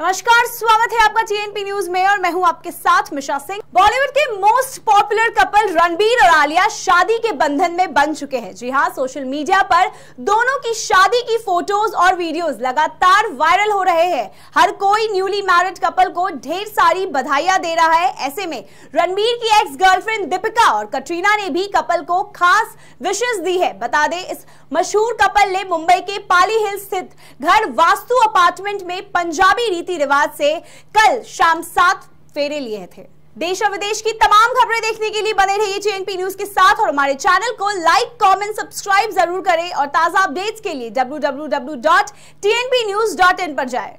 नमस्कार, स्वागत है आपका टीएनपी न्यूज़ में और मैं हूँ आपके साथ मिशा सिंह। बॉलीवुड के मोस्ट पॉपुलर कपल रणबीर और आलिया शादी के बंधन में बन चुके हैं। जी हाँ सोशल मीडिया पर दोनों की शादी की फ़ोटोज़ और वीडियोस लगातार वायरल हो रहे हैं। हर कोई न्यूली मैरिड कपल को ढेर सारी बधाइयाँ दे रहा है। ऐसे में रणबीर की एक्स गर्लफ्रेंड दीपिका और कटरीना ने भी कपल को खास विशेष दी है। बता दें, इस मशहूर कपल ने मुंबई के पाली हिल स्थित घर वास्तु अपार्टमेंट में पंजाबी रीति रिवाज से कल शाम सात फेरे लिए थे। देश और विदेश की तमाम खबरें देखने के लिए बने रहिए जेएनपी न्यूज़ के साथ और हमारे चैनल को लाइक कमेंट सब्सक्राइब ज़रूर करें और ताज़ा अपडेट्स के लिए डब्ल्यू पर जाएँ।